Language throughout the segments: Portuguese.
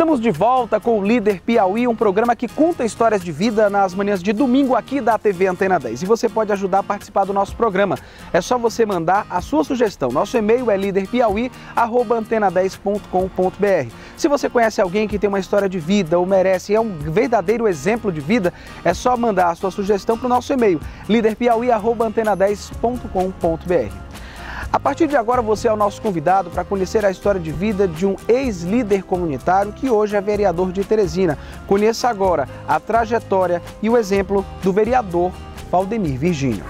Estamos de volta com o Líder Piauí, um programa que conta histórias de vida nas manhãs de domingo aqui da TV Antena 10. E você pode ajudar a participar do nosso programa. É só você mandar a sua sugestão. Nosso e-mail é líderpiauí@antena10.com.br. Se você conhece alguém que tem uma história de vida ou merece, é um verdadeiro exemplo de vida, é só mandar a sua sugestão para o nosso e-mail líderpiauí@antena10.com.br. A partir de agora, você é o nosso convidado para conhecer a história de vida de um ex-líder comunitário que hoje é vereador de Teresina. Conheça agora a trajetória e o exemplo do vereador Valdemir Virgínio.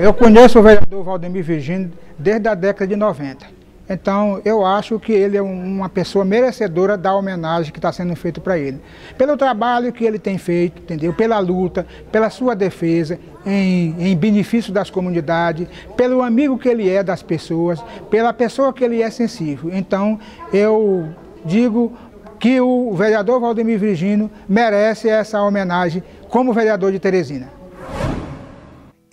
Eu conheço o vereador Valdemir Virgínio desde a década de 90. Então, eu acho que ele é uma pessoa merecedora da homenagem que está sendo feita para ele. Pelo trabalho que ele tem feito, entendeu? Pela luta, pela sua defesa em, em benefício das comunidades, pelo amigo que ele é das pessoas, pela pessoa que ele é sensível. Então, eu digo que o vereador Valdemir Virgínio merece essa homenagem como vereador de Teresina.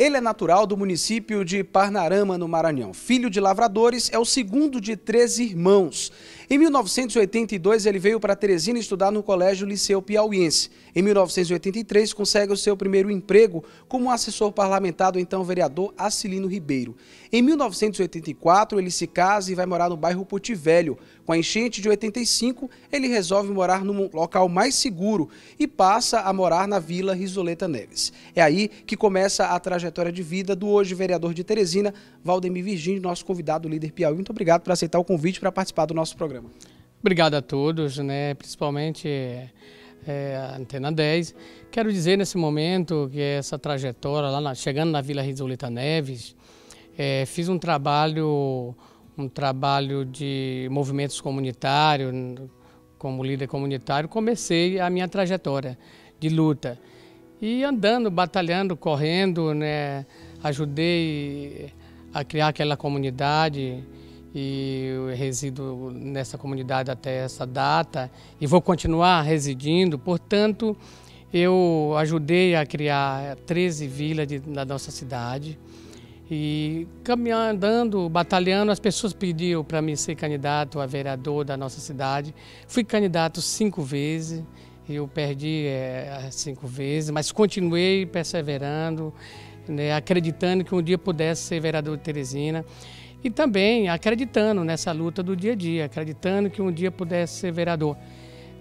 Ele é natural do município de Parnarama, no Maranhão. Filho de lavradores, é o segundo de três irmãos. Em 1982, ele veio para Teresina estudar no Colégio Liceu Piauiense. Em 1983, consegue o seu primeiro emprego como assessor parlamentar do então vereador Acilino Ribeiro. Em 1984, ele se casa e vai morar no bairro Velho. Com a enchente de 85, ele resolve morar num local mais seguro e passa a morar na Vila Risoleta Neves. É aí que começa a trajetória de vida do hoje vereador de Teresina, Valdemir Virgínio, nosso convidado líder Piauí. Muito obrigado por aceitar o convite para participar do nosso programa. Obrigado a todos, né? principalmente é, a Antena 10. Quero dizer nesse momento que essa trajetória, lá na, chegando na Vila Risoleta Neves, é, fiz um trabalho, um trabalho de movimentos comunitários, como líder comunitário, comecei a minha trajetória de luta. E andando, batalhando, correndo, né, ajudei a criar aquela comunidade, e eu resido nessa comunidade até essa data e vou continuar residindo. Portanto, eu ajudei a criar 13 vilas de, na nossa cidade e caminhando, batalhando, as pessoas pediram para mim ser candidato a vereador da nossa cidade. Fui candidato cinco vezes, eu perdi é, cinco vezes, mas continuei perseverando, né, acreditando que um dia pudesse ser vereador de Teresina e também acreditando nessa luta do dia a dia, acreditando que um dia pudesse ser vereador.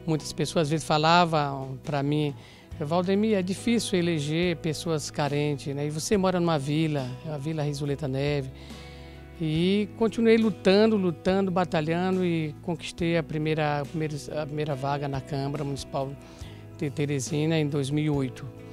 Muitas pessoas às vezes falavam para mim, Valdemir, é difícil eleger pessoas carentes, né? E você mora numa vila, a Vila Risoleta Neve. E continuei lutando, lutando, batalhando e conquistei a primeira, a primeira, a primeira vaga na Câmara Municipal de Teresina em 2008.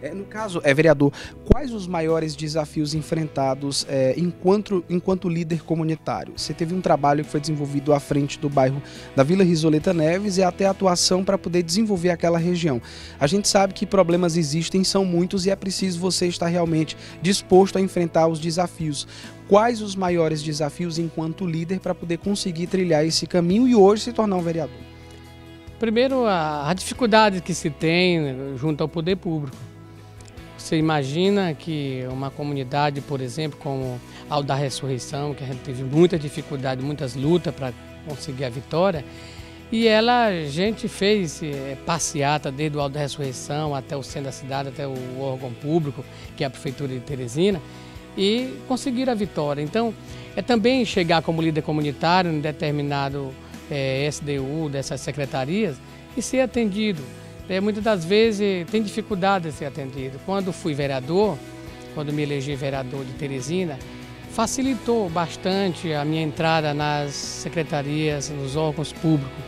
É, no caso, é vereador, quais os maiores desafios enfrentados é, enquanto, enquanto líder comunitário? Você teve um trabalho que foi desenvolvido à frente do bairro da Vila Risoleta Neves e até atuação para poder desenvolver aquela região. A gente sabe que problemas existem, são muitos e é preciso você estar realmente disposto a enfrentar os desafios. Quais os maiores desafios enquanto líder para poder conseguir trilhar esse caminho e hoje se tornar um vereador? Primeiro, a, a dificuldade que se tem junto ao poder público você imagina que uma comunidade, por exemplo, como a da Ressurreição, que a gente teve muita dificuldade, muitas lutas para conseguir a vitória, e ela, a gente fez é, passeata desde o Alto da Ressurreição até o centro da cidade, até o órgão público, que é a Prefeitura de Teresina, e conseguir a vitória. Então, é também chegar como líder comunitário em determinado é, eh, SDU dessas secretarias e ser atendido é, muitas das vezes tem dificuldade de ser atendido. Quando fui vereador, quando me elegi vereador de Teresina, facilitou bastante a minha entrada nas secretarias, nos órgãos públicos.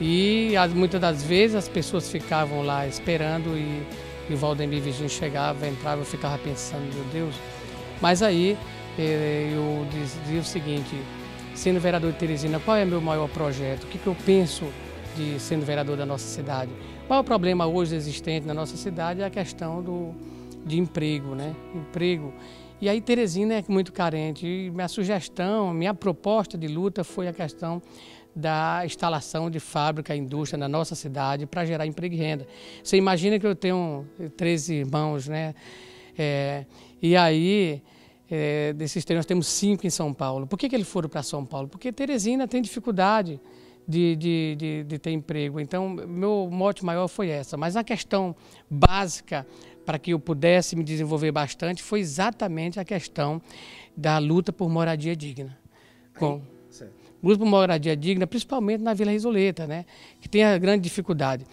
E muitas das vezes as pessoas ficavam lá esperando e, e o Valdemir Virgínio chegava, entrava, eu ficava pensando, meu Deus. Mas aí eh, eu dizia o seguinte, sendo vereador de Teresina, qual é o meu maior projeto? O que, que eu penso de sendo vereador da nossa cidade? O maior problema hoje existente na nossa cidade é a questão do, de emprego, né? Emprego. E aí Teresina é muito carente. E minha sugestão, minha proposta de luta foi a questão da instalação de fábrica, indústria na nossa cidade para gerar emprego e renda. Você imagina que eu tenho 13 irmãos, né? É, e aí, é, desses três, nós temos cinco em São Paulo. Por que, que eles foram para São Paulo? Porque Teresina tem dificuldade de, de, de, de ter emprego. Então, meu mote maior foi essa. Mas a questão básica para que eu pudesse me desenvolver bastante foi exatamente a questão da luta por moradia digna. Com, luta por moradia digna, principalmente na Vila Risoleta, né, que tem a grande dificuldade.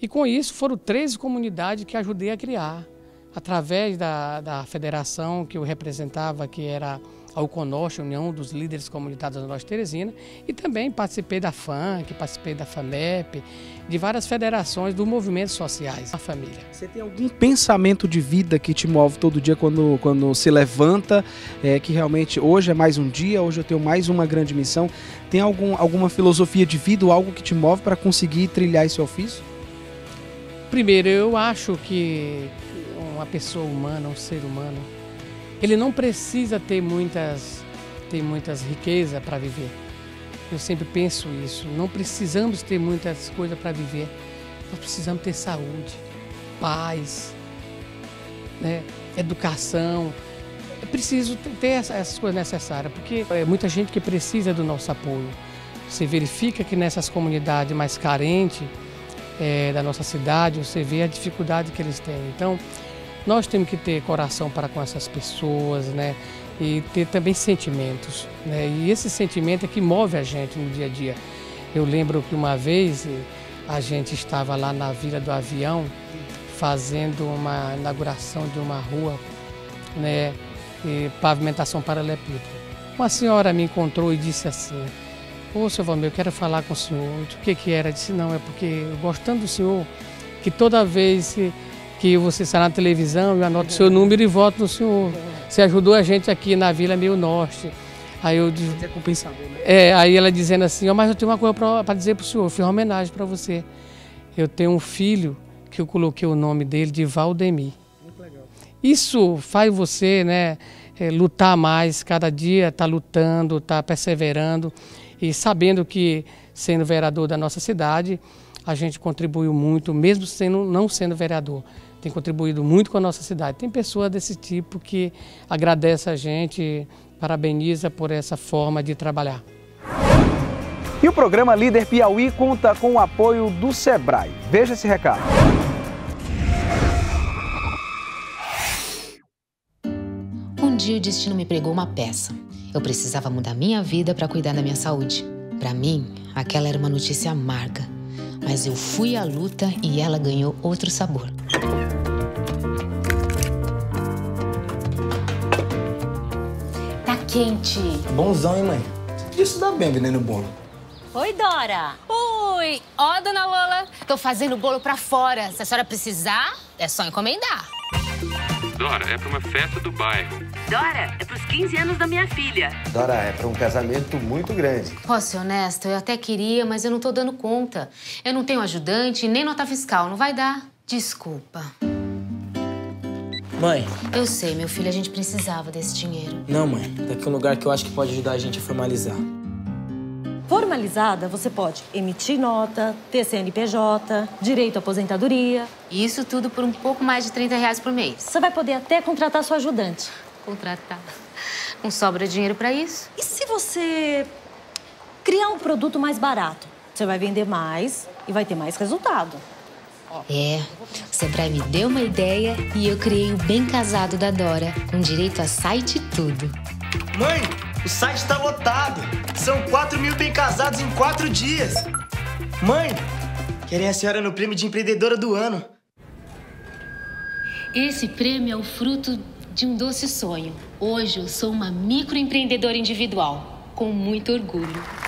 E com isso foram 13 comunidades que ajudei a criar, através da, da federação que eu representava, que era a Uconorte, União dos Líderes Comunitários da Norte Teresina, e também participei da FANC, participei da FAMEP, de várias federações dos movimentos sociais, a família. Você tem algum pensamento de vida que te move todo dia quando, quando se levanta, é, que realmente hoje é mais um dia, hoje eu tenho mais uma grande missão? Tem algum, alguma filosofia de vida ou algo que te move para conseguir trilhar esse ofício? Primeiro, eu acho que uma pessoa humana, um ser humano, ele não precisa ter muitas, ter muitas riquezas para viver. Eu sempre penso isso. Não precisamos ter muitas coisas para viver. Nós precisamos ter saúde, paz, né? educação. É preciso ter essas coisas necessárias, porque é muita gente que precisa do nosso apoio. Você verifica que nessas comunidades mais carentes é, da nossa cidade, você vê a dificuldade que eles têm. Então, nós temos que ter coração para com essas pessoas, né? E ter também sentimentos, né? E esse sentimento é que move a gente no dia a dia. Eu lembro que uma vez a gente estava lá na Vila do Avião fazendo uma inauguração de uma rua, né? E pavimentação paralelepípedo. Uma senhora me encontrou e disse assim: Ô, seu Valmir, eu quero falar com o senhor. O que que era? Eu disse: Não, é porque eu gosto tanto do senhor que toda vez que você está na televisão, eu anoto o seu número e voto no senhor. Você ajudou a gente aqui na Vila Meio Norte. Aí eu é compensador, né? É, aí ela dizendo assim, oh, mas eu tenho uma coisa para dizer para o senhor, eu fiz uma homenagem para você. Eu tenho um filho que eu coloquei o nome dele de Valdemir. Muito legal. Isso faz você, né, é, lutar mais, cada dia está lutando, está perseverando e sabendo que sendo vereador da nossa cidade, a gente contribuiu muito, mesmo sendo, não sendo vereador tem contribuído muito com a nossa cidade. Tem pessoas desse tipo que agradece a gente, parabeniza por essa forma de trabalhar. E o programa Líder Piauí conta com o apoio do Sebrae. Veja esse recado. Um dia o destino me pregou uma peça. Eu precisava mudar minha vida para cuidar da minha saúde. Para mim, aquela era uma notícia amarga. Mas eu fui à luta e ela ganhou outro sabor. Quente. Bonzão, hein, mãe? Você podia estudar bem vendendo bolo. Oi, Dora. Oi. Ó, dona Lola, tô fazendo bolo pra fora. Se a senhora precisar, é só encomendar. Dora, é pra uma festa do bairro. Dora, é pros 15 anos da minha filha. Dora, é pra um casamento muito grande. Posso ser honesta? Eu até queria, mas eu não tô dando conta. Eu não tenho ajudante nem nota fiscal. Não vai dar. Desculpa. Mãe. Eu sei, meu filho, a gente precisava desse dinheiro. Não, mãe. Daqui é um lugar que eu acho que pode ajudar a gente a formalizar. Formalizada, você pode emitir nota, ter CNPJ, direito à aposentadoria. Isso tudo por um pouco mais de 30 reais por mês. Você vai poder até contratar sua ajudante. Contratar? Não sobra dinheiro para isso? E se você criar um produto mais barato? Você vai vender mais e vai ter mais resultado. É, o Sebrae me deu uma ideia e eu criei o Bem Casado da Dora, com direito a site e tudo. Mãe, o site está lotado. São 4 mil bem casados em 4 dias. Mãe, querem a senhora no prêmio de empreendedora do ano. Esse prêmio é o fruto de um doce sonho. Hoje eu sou uma microempreendedora individual, com muito orgulho.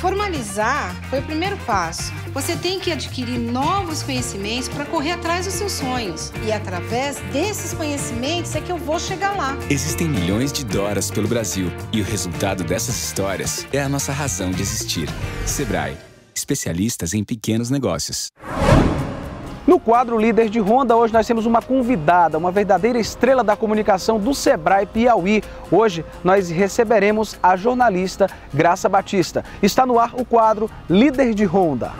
Formalizar foi o primeiro passo. Você tem que adquirir novos conhecimentos para correr atrás dos seus sonhos. E através desses conhecimentos é que eu vou chegar lá. Existem milhões de Doras pelo Brasil e o resultado dessas histórias é a nossa razão de existir. Sebrae, especialistas em pequenos negócios. No quadro Líder de Ronda, hoje nós temos uma convidada, uma verdadeira estrela da comunicação do Sebrae Piauí. Hoje nós receberemos a jornalista Graça Batista. Está no ar o quadro Líder de Ronda.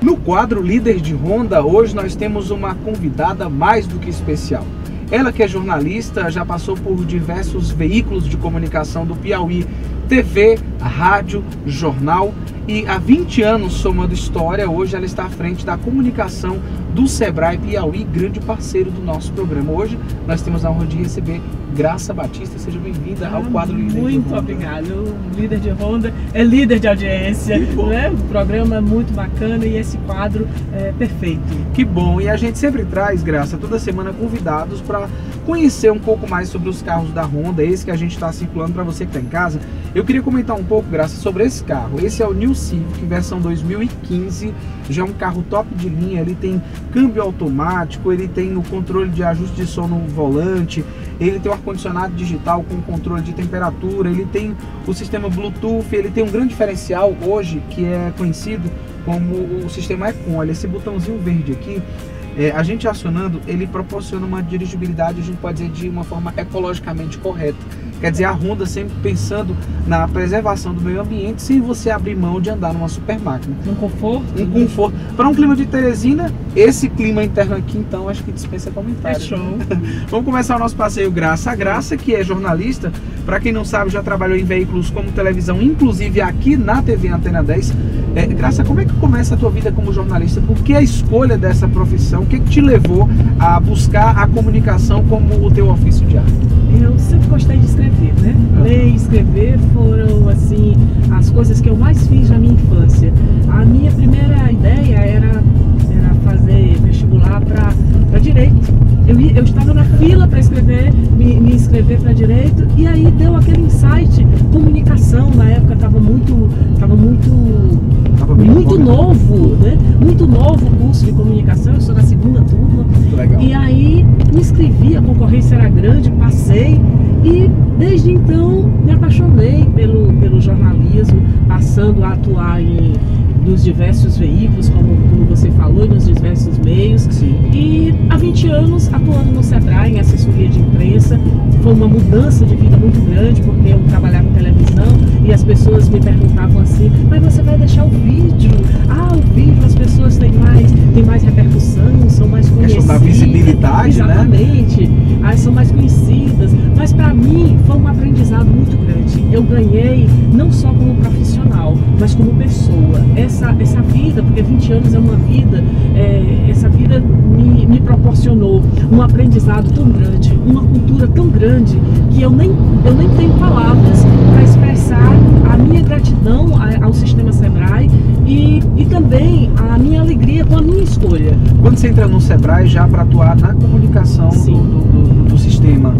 No quadro Líder de Ronda, hoje nós temos uma convidada mais do que especial. Ela que é jornalista, já passou por diversos veículos de comunicação do Piauí, TV, rádio, jornal e há 20 anos somando história, hoje ela está à frente da comunicação do Sebrae Piauí, grande parceiro do nosso programa. Hoje nós temos a honra de receber Graça Batista. Seja bem-vinda ao quadro Líder Muito de Ronda. obrigado. O líder de Ronda é líder de audiência. Né? O programa é muito bacana e esse quadro é perfeito. Que bom! E a gente sempre traz, Graça, toda semana convidados para conhecer um pouco mais sobre os carros da Honda, esse que a gente está circulando para você que está em casa. Eu queria comentar um pouco, Graça, sobre esse carro. Esse é o New Civic, versão 2015. Já é um carro top de linha. Ele tem câmbio automático, ele tem o controle de ajuste de som no volante, ele tem o ar-condicionado digital com controle de temperatura, ele tem o sistema Bluetooth, ele tem um grande diferencial hoje que é conhecido como o sistema Econ. Esse botãozinho verde aqui, é, a gente acionando, ele proporciona uma dirigibilidade, a gente pode dizer, de uma forma ecologicamente correta. Quer dizer, a Honda sempre pensando na preservação do meio ambiente sem você abrir mão de andar numa super máquina. Um conforto. Um conforto. Para um clima de Teresina, esse clima interno aqui, então, acho que dispensa comentários. É show. Vamos começar o nosso passeio Graça. A Graça, que é jornalista, para quem não sabe, já trabalhou em veículos como televisão, inclusive aqui na TV Antena 10. É, Graça, como é que começa a tua vida como jornalista? Por que a escolha dessa profissão? O que, que te levou a buscar a comunicação como o teu ofício diário? Eu sempre gostei de escrever, né? Ler e escrever foram, assim, as coisas que eu mais fiz na minha infância. A minha primeira ideia era, era fazer vestibular para direito. Eu, eu estava na fila para escrever, me, me inscrever para direito, e aí deu aquele insight. Comunicação, na época, estava muito, tava muito Tava muito novo, né? Muito novo o curso de comunicação, eu sou da segunda turma. Legal. E aí me inscrevi, a concorrência era grande, passei e desde então me apaixonei pelo, pelo jornalismo, passando a atuar em, nos diversos veículos, como, como você falou, nos diversos meios. Sim. E há 20 anos atuando no Sebrae, em assessoria de imprensa, foi uma mudança de vida muito grande, porque eu trabalhava em televisão e as pessoas me perguntavam assim, mas você vai deixar o vídeo? Ah, o vídeo as pessoas têm mais, têm mais repercussão, são mais Questão conhecidas. da visibilidade, né? Exatamente. Ah, são mais conhecidas. Mas para mim foi um aprendizado muito grande. Eu ganhei não só como profissional, mas como pessoa. Essa, essa vida, porque 20 anos é uma vida, é, essa vida me, me proporcionou um aprendizado tão grande, uma cultura tão grande, que eu nem, eu nem tenho palavras expressar a minha gratidão ao sistema Sebrae e, e também a minha alegria com a minha escolha. Quando você entra no Sebrae já para atuar na comunicação do, do- do- do sistema,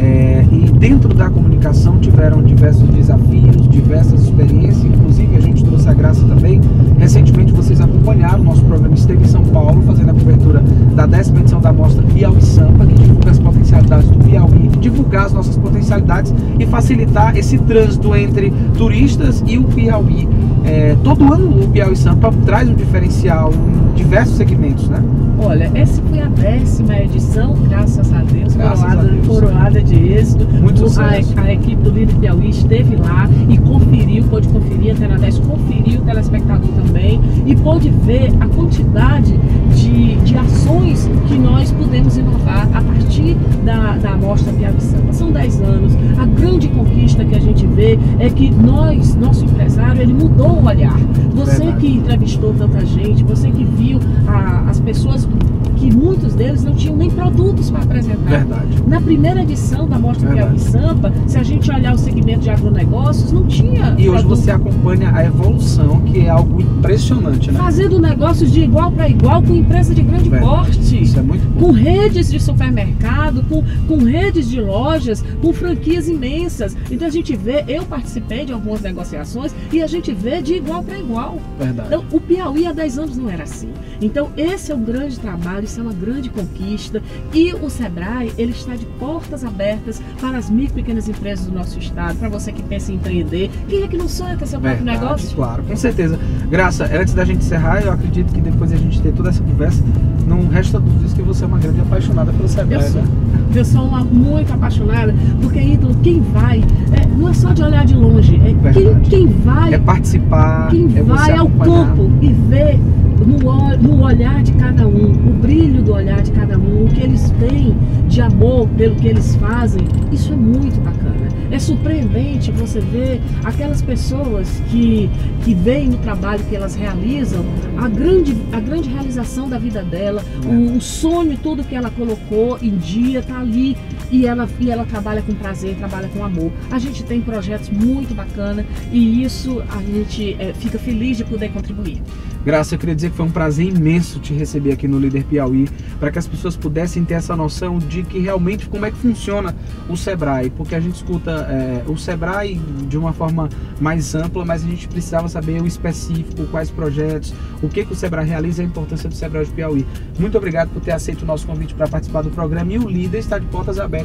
é, e dentro da comunicação tiveram diversos desafios, diversas experiências, inclusive a gente trouxe a graça também. Recentemente vocês acompanharam o nosso programa Esteve em São Paulo, fazendo a cobertura da décima edição da mostra Piauí Sampa, que divulga as potencialidades do Piauí, divulgar as nossas potencialidades e facilitar esse trânsito entre turistas e o Piauí. É, todo ano o Piauí Sampa traz um diferencial em diversos segmentos, né? Olha, essa foi a décima edição, graças a Deus, Graças coroada, a Deus. coroada de êxito. Muito O- a, a equipe do Líder Piauí esteve lá e conferiu, pôde conferir, a Antena 10 conferiu o telespectador também e pôde ver a quantidade de, de ações que nós pudemos inovar a partir da, da Mostra Piauí Sampa. São 10 anos. A grande conquista que a gente vê é que nós, nosso empresário, ele mudou o olhar. Você Verdade. que entrevistou tanta gente, você que viu a- as pessoas que muitos deles não tinham nem produtos para apresentar. Verdade. Na primeira edição da Mostra. Piauí Sampa, se a gente olhar o segmento de agronegócios, não tinha E hoje produto. você acompanha a evolução, que é algo impressionante, né? fazendo negócios de igual para igual com empresa de grande Verdade. porte. Isso é muito bom. com redes de supermercado, com, com redes de lojas, com franquias imensas. Então a gente vê, eu participei de algumas negociações e a gente vê de igual para igual. Verdade. Então, o Piauí há 10 anos não era assim. Então, esse é um grande trabalho, isso é uma grande conquista. E o Sebrae, ele está de portas abertas para as micro e pequenas empresas do nosso estado, para você que pensa em empreender. Quem é que não sonha ter seu próprio Verdade, negócio? claro, com certeza. Graça, antes da gente encerrar, eu acredito que depois a gente ter toda essa conversa, não resta dúvidas que você é uma grande apaixonada pelo Eu Sebrae, sou. né? Eu sou uma muito apaixonada, porque ídolo, quem vai, é, não é só de olhar de longe, é quem, quem vai É participar, Quem é vai ao campo e vê no, no olhar de cada um o brilho do olhar de cada um, o que eles têm de amor pelo que eles fazem, isso é muito bacana. É surpreendente você ver aquelas pessoas que, que veem no trabalho que elas realizam a grande, a grande realização da vida dela, o, o sonho, tudo que ela colocou em dia está ali e ela, e ela trabalha com prazer, trabalha com amor. A gente tem projetos muito bacanas e isso a gente é, fica feliz de poder contribuir. Graça, eu queria dizer que foi um prazer imenso te receber aqui no Líder Piauí, para que as pessoas pudessem ter essa noção de que realmente como é que funciona o Sebrae, porque a gente escuta é, o Sebrae de uma forma mais ampla, mas a gente precisava saber o específico, quais projetos, o que, que o Sebrae realiza e a importância do Sebrae de Piauí. Muito obrigado por ter aceito o nosso convite para participar do programa e o Líder está de portas abertas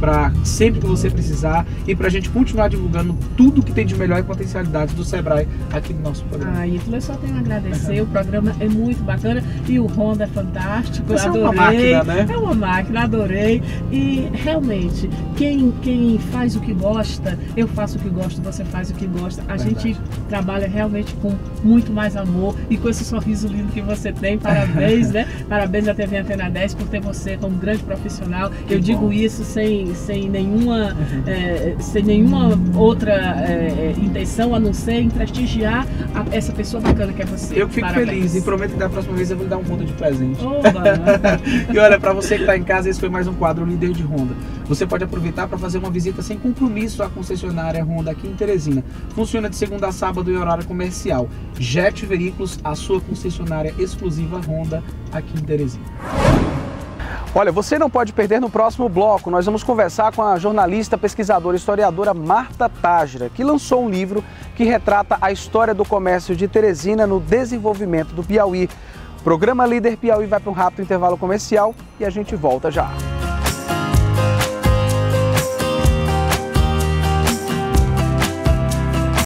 para sempre que você precisar e para a gente continuar divulgando tudo que tem de melhor e potencialidade do Sebrae aqui no nosso programa. Ah, Ítalo, eu só tenho a agradecer o programa é muito bacana e o Honda é fantástico, Você adorei. É uma máquina, né? É uma máquina, adorei. E realmente, quem, quem faz o que gosta, eu faço o que gosto, você faz o que gosta. A Verdade. gente trabalha realmente com muito mais amor e com esse sorriso lindo que você tem. Parabéns, né? Parabéns à TV Antena 10 por ter você como grande profissional. Que eu bom. digo isso sem, sem nenhuma, é, sem nenhuma outra é, intenção a não ser em prestigiar a- essa pessoa bacana que é você. Eu fico Parabéns. feliz e prometo que da próxima vez eu vou lhe dar um Honda de presente. E olha, para você que está em casa, esse foi mais um quadro Líder de Honda. Você pode aproveitar para fazer uma visita sem compromisso à concessionária Honda aqui em Teresina. Funciona de segunda a sábado em horário comercial. Jet Veículos, a sua concessionária exclusiva Honda aqui em Teresina. Olha, você não pode perder no próximo bloco. Nós vamos conversar com a jornalista, pesquisadora e historiadora Marta Tágira, que lançou um livro que retrata a história do comércio de Teresina no desenvolvimento do Piauí. Programa Líder Piauí vai para um rápido intervalo comercial e a gente volta já.